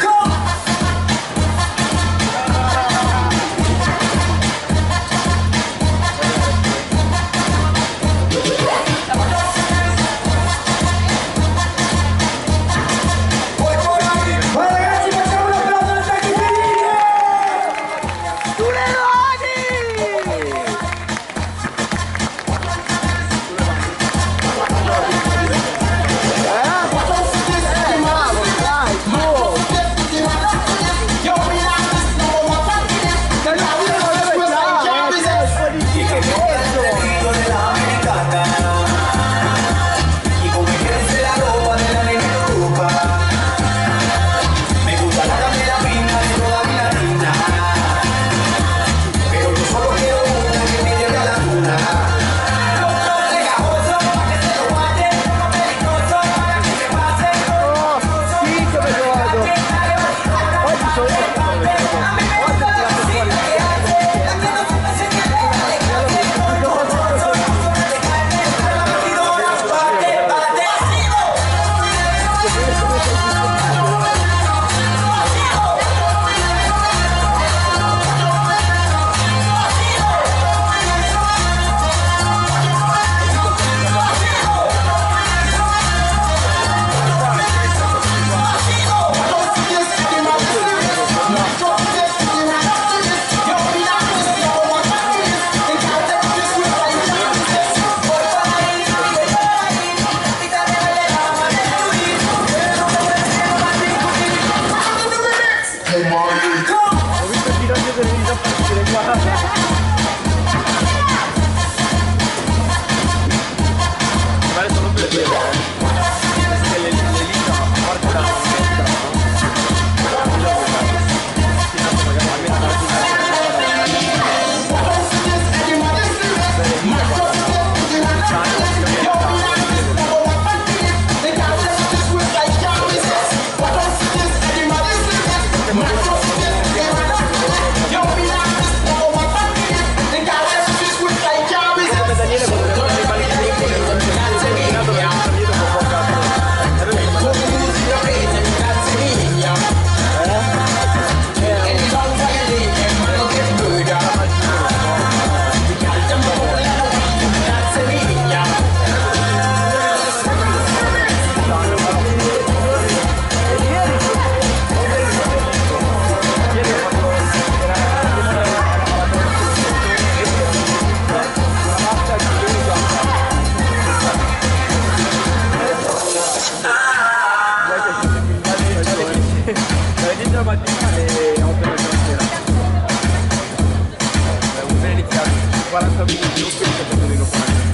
Go! mattina alle 8 della 40 minuti, non penso che non lo fare.